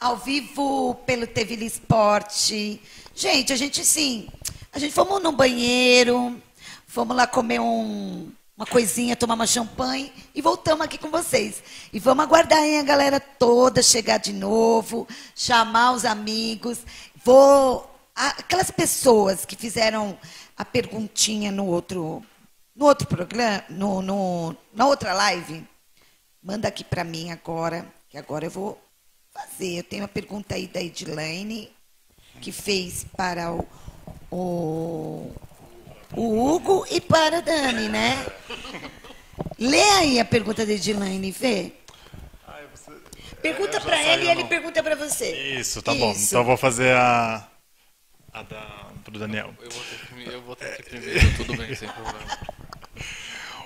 ao vivo pelo TV Esporte. Gente, a gente sim, a gente fomos no banheiro, fomos lá comer um, uma coisinha, tomar uma champanhe e voltamos aqui com vocês. E vamos aguardar aí a galera toda chegar de novo, chamar os amigos. Vou. Aquelas pessoas que fizeram a perguntinha no outro, no outro programa, no, no na outra live, manda aqui para mim agora, que agora eu vou fazer. Eu tenho uma pergunta aí da Edilane, que fez para o, o, o Hugo e para a Dani, né? Lê aí a pergunta da Edilane, vê. Pergunta para ele e ele pergunta para você. Isso, tá Isso. bom. Então eu vou fazer a, a da, pro Daniel. Eu vou ter que, eu vou ter que primeiro, tudo bem, sem problema.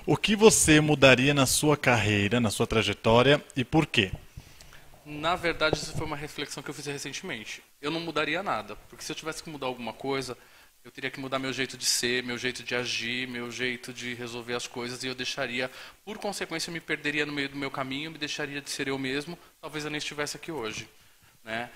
O que você mudaria na sua carreira, na sua trajetória e por quê? Na verdade, isso foi uma reflexão que eu fiz recentemente. Eu não mudaria nada, porque se eu tivesse que mudar alguma coisa, eu teria que mudar meu jeito de ser, meu jeito de agir, meu jeito de resolver as coisas e eu deixaria, por consequência, eu me perderia no meio do meu caminho, me deixaria de ser eu mesmo, talvez eu nem estivesse aqui hoje, né?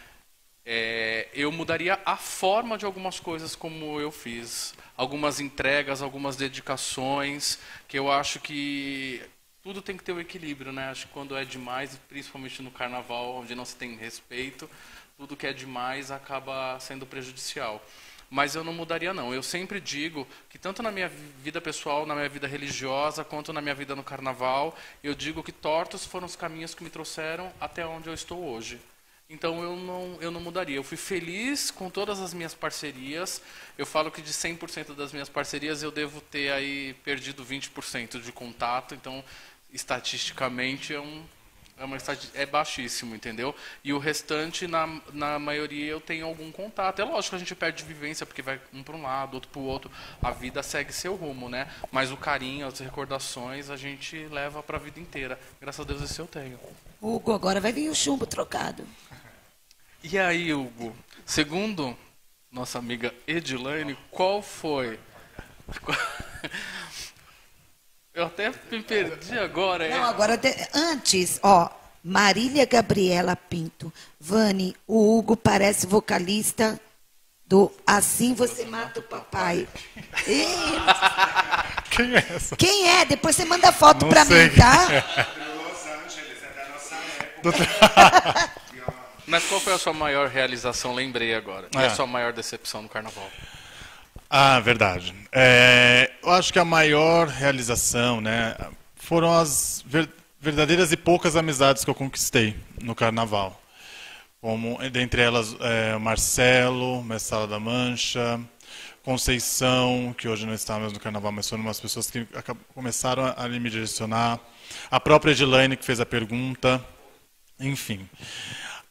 É, eu mudaria a forma de algumas coisas como eu fiz, algumas entregas, algumas dedicações, que eu acho que tudo tem que ter o um equilíbrio, né? Acho que quando é demais, principalmente no carnaval, onde não se tem respeito, tudo que é demais acaba sendo prejudicial. Mas eu não mudaria não. Eu sempre digo que tanto na minha vida pessoal, na minha vida religiosa, quanto na minha vida no carnaval, eu digo que tortos foram os caminhos que me trouxeram até onde eu estou hoje. Então eu não, eu não mudaria. Eu fui feliz com todas as minhas parcerias. Eu falo que de 100% das minhas parcerias eu devo ter aí perdido 20% de contato. Então estatisticamente é um é, uma, é baixíssimo, entendeu? E o restante, na, na maioria, eu tenho algum contato. É lógico que a gente perde vivência, porque vai um para um lado, outro para o outro. A vida segue seu rumo, né? Mas o carinho, as recordações, a gente leva para a vida inteira. Graças a Deus, esse eu tenho. Hugo, agora vai vir o chumbo trocado. E aí, Hugo? Segundo nossa amiga Edilane, qual foi... Eu até me perdi agora. Não, é. agora, antes, ó, Marília Gabriela Pinto. Vani, o Hugo parece vocalista do Assim Você Mata o Papai. Quem é essa? Quem é? Depois você manda foto Não pra sei. mim, tá? Los Angeles, é da nossa época. Mas qual foi a sua maior realização? Lembrei agora. E a é. sua maior decepção no carnaval? Ah, verdade. É, eu acho que a maior realização, né, foram as ver, verdadeiras e poucas amizades que eu conquistei no Carnaval. Como, dentre elas, é, Marcelo, Messala da Mancha, Conceição, que hoje não está mais no Carnaval, mas foram umas pessoas que começaram a, a me direcionar. A própria Edilane, que fez a pergunta. Enfim.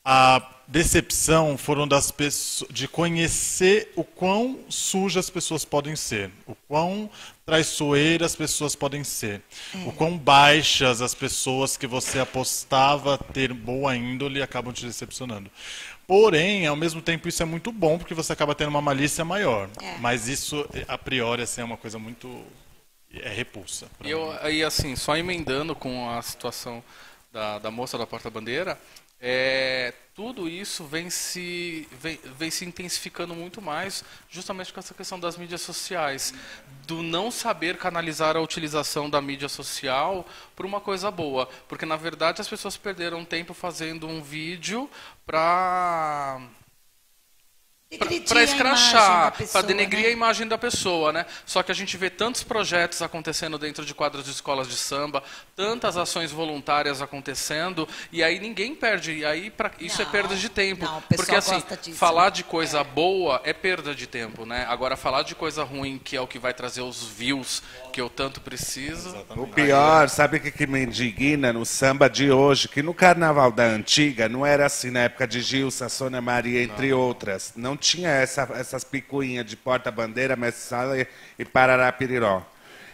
A decepção foram das pessoas de conhecer o quão sujas as pessoas podem ser, o quão traiçoeiras as pessoas podem ser, é. o quão baixas as pessoas que você apostava ter boa índole acabam te decepcionando. Porém, ao mesmo tempo, isso é muito bom porque você acaba tendo uma malícia maior. É. Mas isso, a priori, assim, é uma coisa muito é repulsa. E, eu, e assim, só emendando com a situação da, da moça da porta-bandeira, é, tudo isso vem se, vem, vem, se intensificando muito mais, justamente com essa questão das mídias sociais, do não saber canalizar a utilização da mídia social para uma coisa boa, porque na verdade as pessoas perderam tempo fazendo um vídeo para para escrachar, para denegrir né? a imagem da pessoa, né? Só que a gente vê tantos projetos acontecendo dentro de quadros de escolas de samba, tantas ações voluntárias acontecendo, e aí ninguém perde. E aí pra, isso é não, é perda de tempo, não, porque assim falar de coisa é. boa é perda de tempo, né? Agora falar de coisa ruim, que é o que vai trazer os views que eu tanto preciso. Exatamente. O pior, sabe o que, que me indigna no samba de hoje? Que no carnaval da antiga não era assim na época de Gil, Sônia Maria, entre não. outras. Não tinha essa, essas picuinhas de porta-bandeira, messala e, e pararapiriró.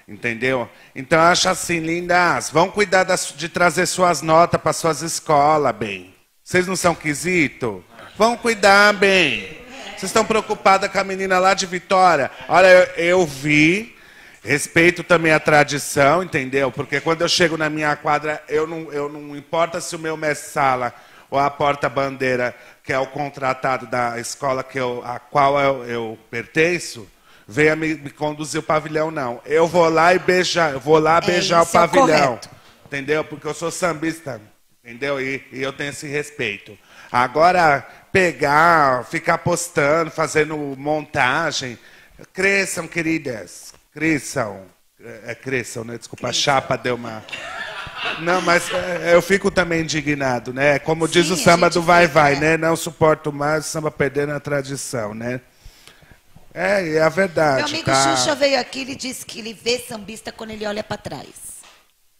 Entendeu? Então eu acho assim, lindas, vão cuidar das, de trazer suas notas para suas escolas, bem. Vocês não são quisito? Vão cuidar, bem. Vocês estão preocupadas com a menina lá de Vitória? Olha, eu, eu vi, respeito também a tradição, entendeu? Porque quando eu chego na minha quadra, eu não, eu não importa se o meu mestre sala ou a porta-bandeira, que é o contratado da escola que eu, a qual eu, eu pertenço, venha me, me, conduzir o pavilhão, não. Eu vou lá e beijar, vou lá é, beijar o pavilhão. É entendeu? Porque eu sou sambista, entendeu? E, e eu tenho esse respeito. Agora, pegar, ficar postando, fazendo montagem. Cresçam, queridas. Cresçam. É, é cresçam, né? Desculpa, a chapa deu uma. Não, mas é, eu fico também indignado, né? Como Sim, diz o samba do vai vai, né? Não suporto mais o samba perdendo a tradição, né? É, é a verdade. Meu amigo tá? Xuxa veio aqui e disse que ele vê sambista quando ele olha para trás.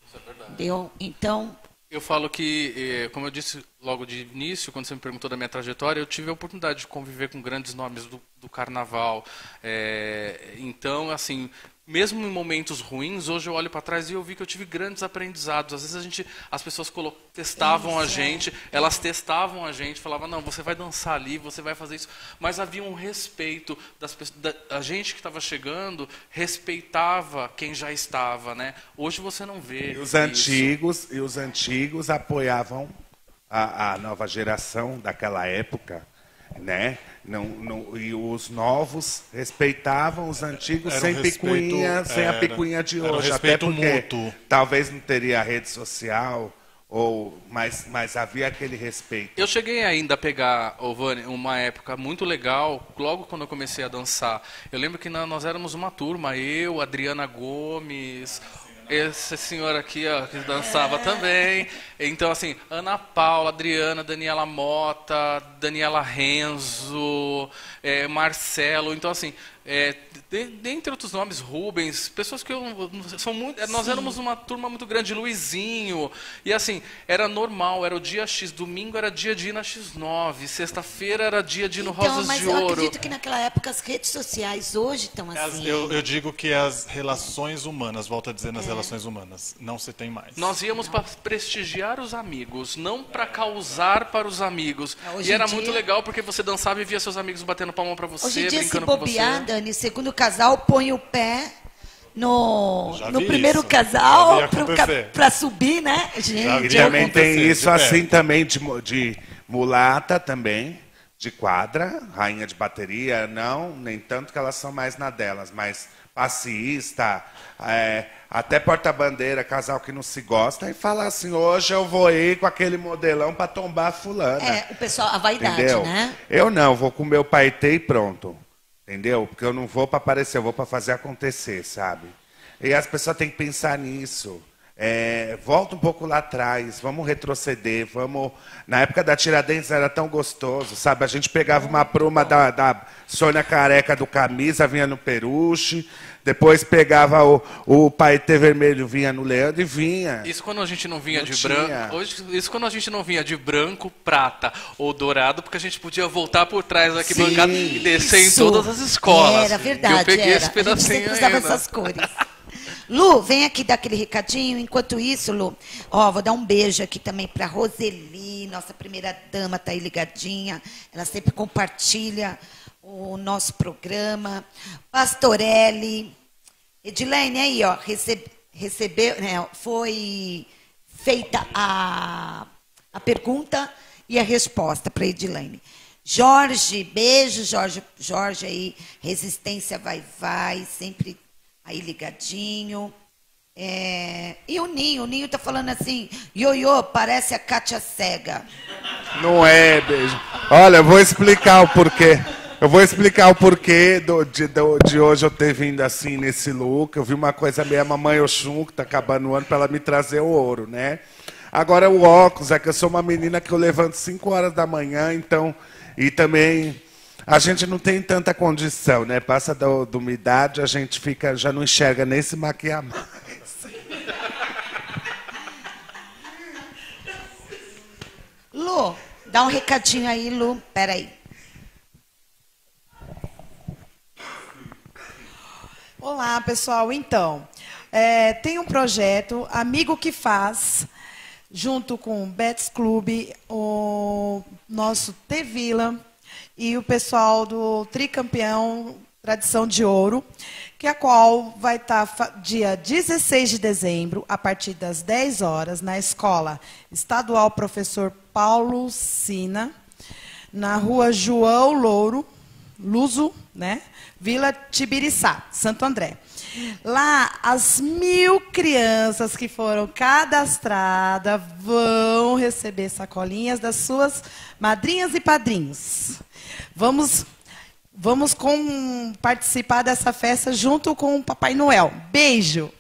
Isso é verdade. Entendeu? Então, eu falo que, eh, como eu disse logo de início, quando você me perguntou da minha trajetória, eu tive a oportunidade de conviver com grandes nomes do, do carnaval. É, então, assim, mesmo em momentos ruins, hoje eu olho para trás e eu vi que eu tive grandes aprendizados. Às vezes a gente, as pessoas testavam isso, a gente, é. elas testavam a gente, falavam não, você vai dançar ali, você vai fazer isso, mas havia um respeito das da, a gente que estava chegando respeitava quem já estava, né? Hoje você não vê. E os isso. antigos e os antigos apoiavam a, a nova geração daquela época, né? Não, não, e os novos respeitavam os antigos era sem um picuinha, sem a picuinha de hoje. Um até porque mútuo. talvez não teria rede social, ou mas, mas havia aquele respeito. Eu cheguei ainda a pegar, Ovani, uma época muito legal, logo quando eu comecei a dançar. Eu lembro que nós éramos uma turma, eu, Adriana Gomes, esse senhor aqui, ó, que dançava também. Então, assim, Ana Paula, Adriana, Daniela Mota, Daniela Renzo, é, Marcelo. Então, assim, é, de, dentre outros nomes, Rubens, pessoas que eu, são muito, nós éramos uma turma muito grande, Luizinho, e assim, era normal, era o dia X, domingo era dia de ir na X9, sexta-feira era dia de ir no então, Rosas mas de Ouro. eu acredito que naquela época as redes sociais hoje estão assim. eu, eu, digo que as relações humanas, volto a dizer nas é. relações humanas, não se tem mais. Nós íamos para prestigiar os amigos, não para causar para os amigos. É, e era dia... muito legal porque você dançava e via seus amigos batendo palma para você, hoje dia, brincando se bobear, com você. Dani, segundo casal põe o pé no, no primeiro isso. casal para subir, né? Gente, e também tem isso assim também de, de mulata também, de quadra, rainha de bateria, não, nem tanto que elas são mais na delas, mas passista, é, até porta-bandeira, casal que não se gosta, e fala assim, hoje eu vou ir com aquele modelão para tombar fulana. É, o pessoal, a vaidade, Entendeu? né? Eu não, vou com meu pai e pronto. Entendeu? Porque eu não vou para aparecer, eu vou para fazer acontecer, sabe? E as pessoas têm que pensar nisso. É, volta um pouco lá atrás, vamos retroceder, vamos. Na época da Tiradentes era tão gostoso, sabe? A gente pegava uma pruma da, da Sônia Careca do Camisa, vinha no Peruche, depois pegava o, o Paetê Vermelho, vinha no Leandro e vinha. Isso quando a gente não vinha não de branco. Hoje, isso quando a gente não vinha de branco, prata ou dourado, porque a gente podia voltar por trás aqui bancada e descer isso. em todas as escolas. Era verdade. Eu peguei era. esse pedacinho. A gente usava essas cores. Lu, vem aqui dar aquele recadinho. Enquanto isso, Lu, ó, vou dar um beijo aqui também para Roseli, nossa primeira dama, tá aí ligadinha. Ela sempre compartilha o nosso programa. Pastorelli. Edilene, aí, ó, recebe, recebeu, né, foi feita a, a pergunta e a resposta para Edilene. Jorge, beijo, Jorge, Jorge aí, resistência vai, vai, sempre aí ligadinho. É... E o Ninho, o Ninho tá falando assim, ioiô, parece a Kátia Cega. Não é, beijo. Olha, eu vou explicar o porquê. Eu vou explicar o porquê do, de, do, de hoje eu ter vindo assim nesse look. Eu vi uma coisa meio mamãe Oxum, que tá acabando o ano, para ela me trazer o ouro, né? Agora o óculos, é que eu sou uma menina que eu levanto 5 horas da manhã, então. E também a gente não tem tanta condição, né? Passa da, da umidade, a gente fica, já não enxerga nem se maquiar mais. Lu, dá um recadinho aí, Lu. Peraí. Olá, pessoal. Então, é, tem um projeto, Amigo que Faz, junto com o Bets Club, o nosso T-Vila, e o pessoal do Tricampeão Tradição de Ouro, que a qual vai estar fa- dia 16 de dezembro, a partir das 10 horas, na Escola Estadual Professor Paulo Sina, na rua João Louro, Luso, né? Vila Tibiriçá, Santo André. Lá, as mil crianças que foram cadastradas vão receber sacolinhas das suas madrinhas e padrinhos. Vamos, vamos com, participar dessa festa junto com o Papai Noel. Beijo!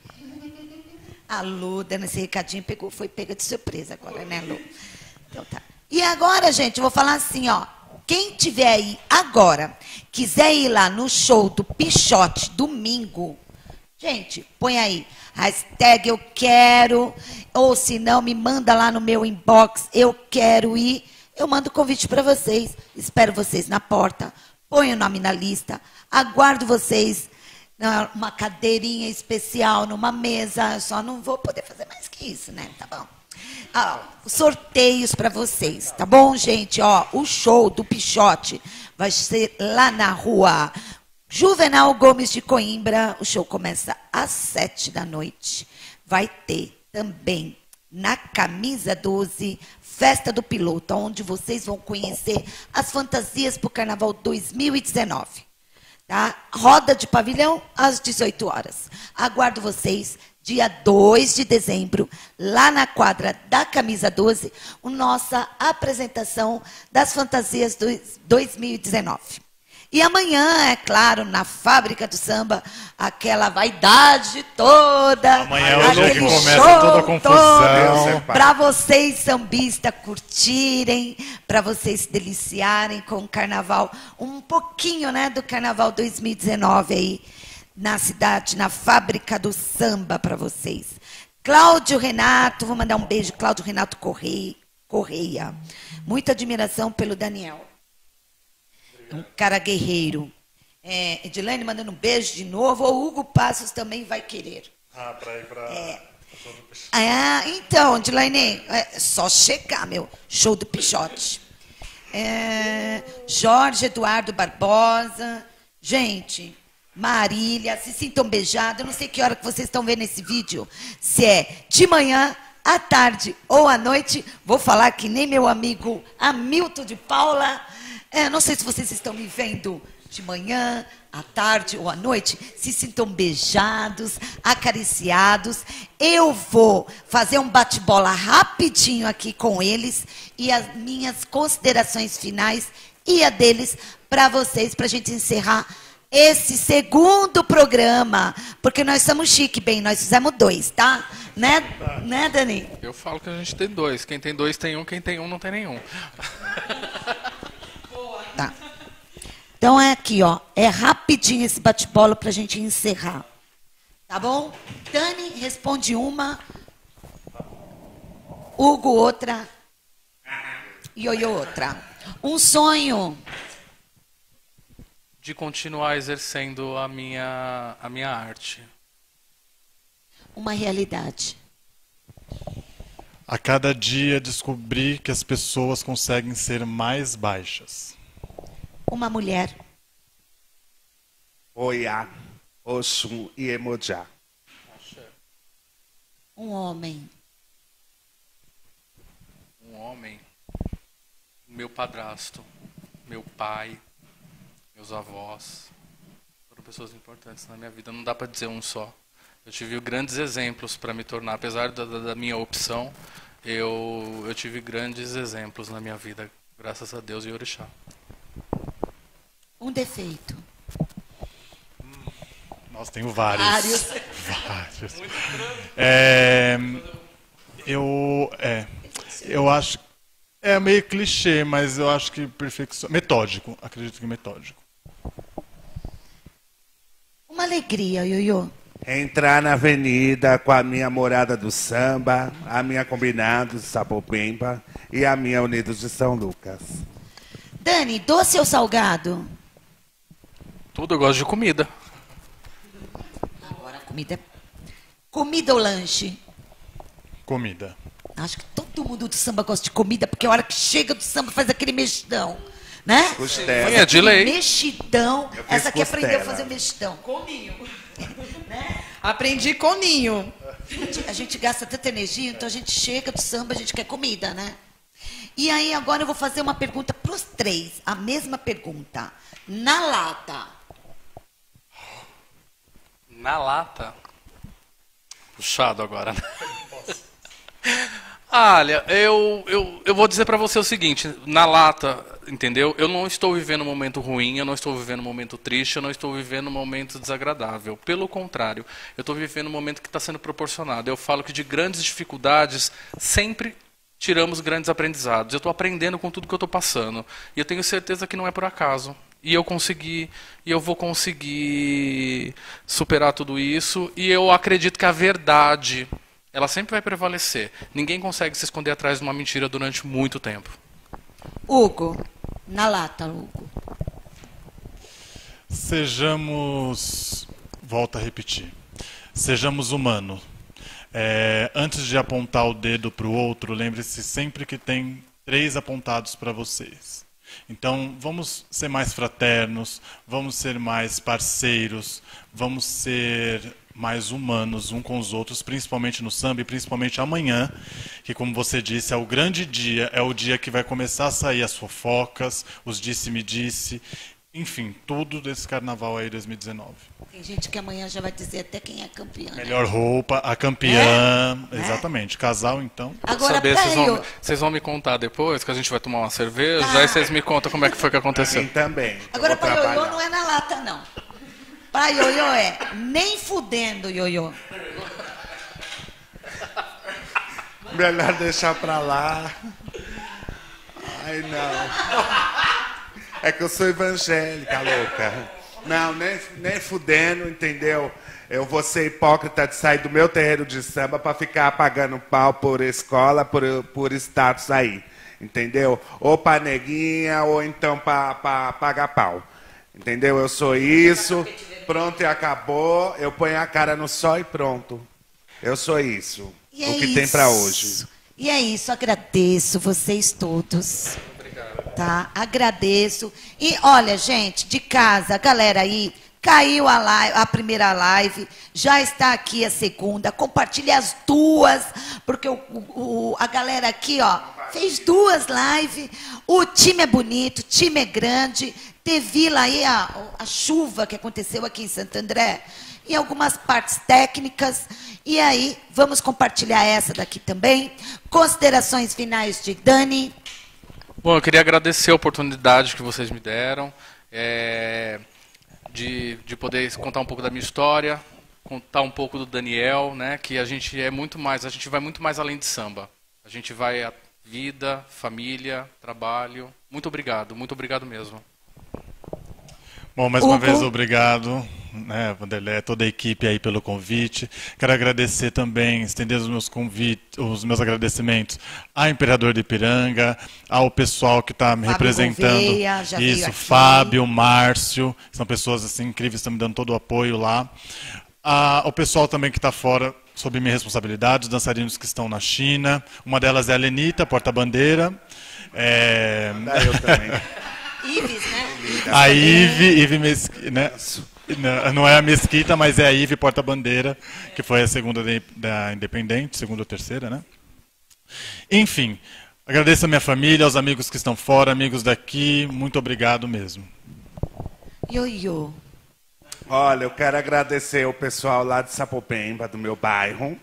A Lu, dando esse recadinho, pegou, foi pega de surpresa agora, né, Lu? Então tá. E agora, gente, eu vou falar assim, ó. Quem tiver aí agora, quiser ir lá no show do Pichote, domingo, gente, põe aí, hashtag eu quero, ou se não, me manda lá no meu inbox, eu quero ir. Eu mando convite para vocês, espero vocês na porta, ponho o nome na lista, aguardo vocês uma cadeirinha especial numa mesa, só não vou poder fazer mais que isso, né? Tá bom. Ah, sorteios para vocês, tá bom, gente? Ó, o show do Pichote vai ser lá na rua Juvenal Gomes de Coimbra. O show começa às sete da noite. Vai ter também na Camisa 12, Festa do Piloto, onde vocês vão conhecer as fantasias para o Carnaval 2019. Tá? Roda de pavilhão às 18 horas. Aguardo vocês dia 2 de dezembro, lá na quadra da Camisa 12, a nossa apresentação das fantasias do 2019. E amanhã, é claro, na fábrica do samba, aquela vaidade toda. Amanhã é aquele começa show toda a confusão. É. Para vocês sambistas curtirem, para vocês se deliciarem com o carnaval, um pouquinho, né, do carnaval 2019 aí na cidade, na fábrica do samba para vocês. Cláudio Renato, vou mandar um beijo, Cláudio Renato Correia. Correia. Muita admiração pelo Daniel. Um cara guerreiro. É, Edilene mandando um beijo de novo. O Hugo Passos também vai querer. Ah, pra ir pra... Ah, então, Dilaine, é só checar, meu. Show do Pichote. É, Jorge Eduardo Barbosa. Gente, Marília, se sintam beijados. Eu não sei que hora que vocês estão vendo esse vídeo. Se é de manhã, à tarde ou à noite. Vou falar que nem meu amigo Hamilton de Paula. É, não sei se vocês estão me vendo de manhã, à tarde ou à noite, se sintam beijados, acariciados. Eu vou fazer um bate-bola rapidinho aqui com eles e as minhas considerações finais e a deles para vocês, para a gente encerrar esse segundo programa, porque nós somos chique, bem, nós fizemos dois, tá? Né, né Dani? Eu falo que a gente tem dois. Quem tem dois tem um, quem tem um não tem nenhum. Então é aqui, ó. É rapidinho esse bate-bola pra gente encerrar. Tá bom? Dani responde uma. Hugo outra. Ioiô outra. Um sonho. De continuar exercendo a minha, a minha arte. Uma realidade. A cada dia descobri que as pessoas conseguem ser mais baixas. Uma mulher. Oiá, Oxum e Emojá. Um homem. Um homem, meu padrasto, meu pai, meus avós, foram pessoas importantes na minha vida. Não dá para dizer um só. Eu tive grandes exemplos para me tornar, apesar da, da- da minha opção, eu, eu tive grandes exemplos na minha vida, graças a Deus e Orixá. Um defeito. Nossa, tenho vários. Vários. Vários. É, eu, é, eu acho. É meio clichê, mas eu acho que perfeição. Metódico. Acredito que metódico. Uma alegria, Ioiô. Entrar na avenida com a minha morada do samba, a minha combinado de Sapopemba e a minha Unidos de São Lucas. Dani, doce ou salgado? Tudo eu gosto de comida. Agora a comida é... Comida ou lanche? Comida. Acho que todo mundo do samba gosta de comida, porque a hora que chega do samba faz aquele mexidão. Né? Costela. Fazer É, de lei. Mexidão. Essa aqui aprendeu a costela. fazer o mexidão. Com ninho. Aprendi com ninho. A gente gasta tanta energia, então a gente chega do samba, a gente quer comida, né? E aí agora eu vou fazer uma pergunta para os três. A mesma pergunta. Na lata. Na lata. Puxado agora, né? Olha, eu, eu, eu vou dizer pra você o seguinte, na lata, entendeu? Eu não estou vivendo um momento ruim, eu não estou vivendo um momento triste, eu não estou vivendo um momento desagradável. Pelo contrário, eu estou vivendo um momento que está sendo proporcionado. Eu falo que de grandes dificuldades sempre tiramos grandes aprendizados. Eu estou aprendendo com tudo que eu estou passando. E eu tenho certeza que não é por acaso. E eu consegui, e eu vou conseguir superar tudo isso. E eu acredito que a verdade, ela sempre vai prevalecer. Ninguém consegue se esconder atrás de uma mentira durante muito tempo. Hugo. Na lata, Hugo. Sejamos. Volto a repetir. Sejamos humanos. É, antes de apontar o dedo para o outro, lembre-se sempre que tem três apontados para vocês. Então, vamos ser mais fraternos, vamos ser mais parceiros, vamos ser mais humanos um com os outros, principalmente no samba e principalmente amanhã, que, como você disse, é o grande dia, é o dia que vai começar a sair as fofocas, os disse-me-disse, enfim, tudo desse carnaval aí 2019. Tem gente que amanhã já vai dizer até quem é campeã. né? Melhor roupa, a campeã. É? Exatamente. Casal, então. Agora, Saber, vocês vão, vocês vão me contar depois, que a gente vai tomar uma cerveja, Tá. aí vocês me contam como é que foi que aconteceu. Mim também. Agora, pra ioiô não é na lata, não. Pra ioiô é nem fudendo, ioiô. Melhor deixar pra lá. Ai, não. É que eu sou evangélica, louca. Não, nem, nem fudendo, entendeu? Eu vou ser hipócrita de sair do meu terreiro de samba pra ficar pagando pau por escola, por, por status aí. Entendeu? Ou pra neguinha, ou então pra, pra pagar pau. Entendeu? Eu sou isso, pronto e acabou. Eu ponho a cara no sol e pronto. Eu sou isso. E o é que tem pra isso. hoje. E é isso, agradeço vocês todos. Tá? Agradeço. E olha, gente, de casa, galera aí, caiu a, live, a primeira live, já está aqui a segunda. Compartilhe as duas, porque o, o- a galera aqui, ó, fez duas lives. O time é bonito, o time é grande. Teve lá aí a, a chuva que aconteceu aqui em Santo André e algumas partes técnicas. E aí, vamos compartilhar essa daqui também. Considerações finais de Dani. Bom, eu queria agradecer a oportunidade que vocês me deram, é, de, de poder contar um pouco da minha história, contar um pouco do Daniel, né, que a gente é muito mais, a gente vai muito mais além de samba. A gente vai a vida, família, trabalho. Muito obrigado, muito obrigado mesmo. Bom, mais uma Hugo? vez, obrigado, né, Vanderlé, toda a equipe aí pelo convite. Quero agradecer também, estender os meus convites, os meus agradecimentos ao Imperador de Ipiranga, ao pessoal que está me Fábio representando. Gouveia, já veio Isso, aqui. Fábio, Márcio, são pessoas assim incríveis, estão me dando todo o apoio lá. Ah, o pessoal também que está fora, sob minha responsabilidade, os dançarinos que estão na China. Uma delas é a Lenita, porta-bandeira. É... Ah, eu também. Ives, né? A Ive, Ive Mesquita, né? Não- é a Mesquita, mas é a Ive Porta-Bandeira, que foi a segunda da Independente, segunda ou terceira, né? Enfim, agradeço a minha família, aos amigos que estão fora, amigos daqui, muito obrigado mesmo. Ioiô. Olha, eu quero agradecer o pessoal lá de Sapopemba, do meu bairro.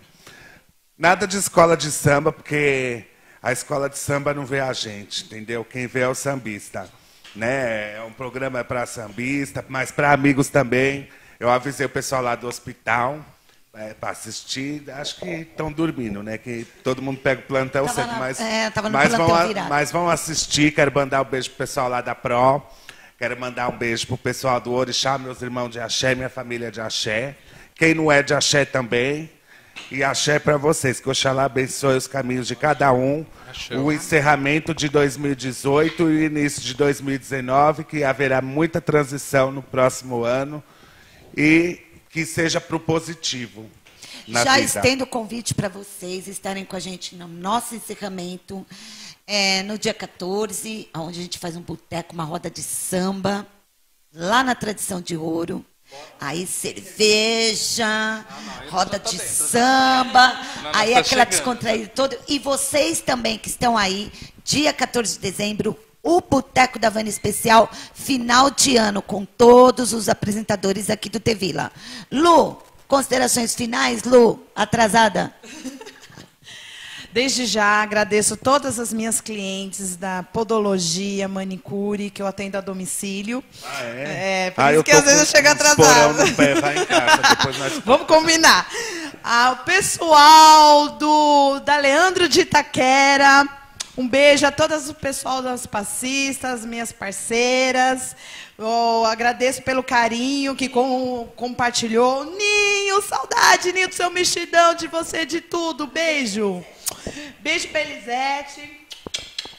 Nada de escola de samba, porque a escola de samba não vê a gente, entendeu? Quem vê é o sambista. Né? É um programa para sambista, mas para amigos também. Eu avisei o pessoal lá do hospital para assistir. Acho que estão dormindo, né? Que todo mundo pega o plantão Tava cedo, na- mas, é, mas, plantão vão, mas vão assistir. Quero mandar um beijo pro pessoal lá da Pro. Quero mandar um beijo pro pessoal do Orixá, meus irmãos de Axé, minha família de Axé. Quem não é de Axé também. E Axé para vocês, que Oxalá abençoe os caminhos de cada um. O encerramento de 2018 e o início de 2019, que haverá muita transição no próximo ano. E que seja para o positivo. na Já vida. estendo o convite para vocês estarem com a gente no nosso encerramento, é, no dia 14, onde a gente faz um boteco, uma roda de samba, lá na Tradição de Ouro. Aí cerveja, roda de samba, Não, aí tá aquela chegando. descontraída toda. E vocês também que estão aí, dia 14 de dezembro, o Boteco da Vânia Especial, final de ano, com todos os apresentadores aqui do Tevila. Lu, considerações finais, Lu? Atrasada? Desde já agradeço todas as minhas clientes da podologia, manicure, que eu atendo a domicílio. Ah, É, por Ah, isso que às vezes eu chego atrasada. nós Vamos combinar. Ah, o pessoal do da Leandro de Itaquera. Um beijo a todas o pessoal das passistas, minhas parceiras. Eu agradeço pelo carinho que com- compartilhou. Ninho, saudade, Ninho, do seu mexidão, de você, de tudo. Beijo. Beijo pra Elisete.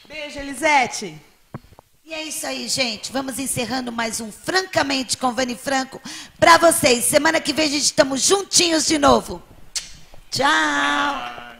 Beijo, Elisete. E é isso aí, gente. Vamos encerrando mais um Francamente com Vani Franco para vocês. Semana que vem a gente estamos juntinhos de novo. Tchau.